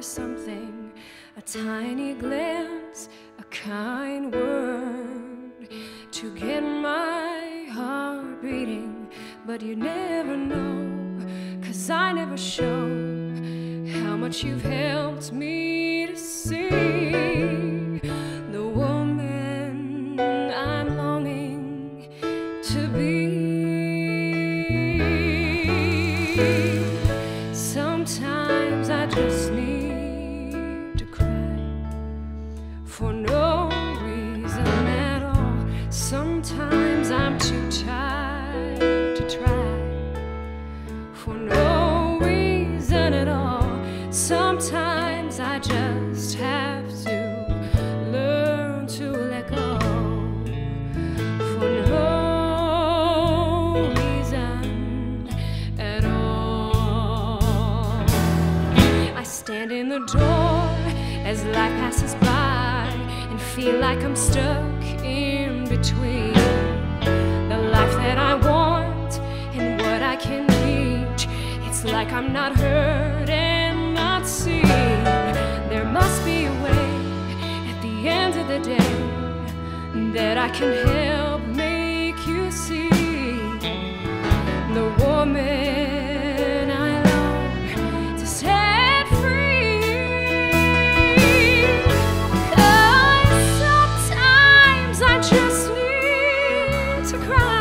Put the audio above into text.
something, a tiny glance, a kind word to get my heart beating. But you never know, cause I never show how much you've helped me to see the woman I'm longing to be. Sometimes I'm too tired to try for no reason at all. Sometimes I just have to learn to let go for no reason at all. I stand in the door as life passes by and feel like I'm stuck in between like I'm not heard and not seen. There must be a way at the end of the day that I can help make you see the woman I long to set free. sometimes I just need to cry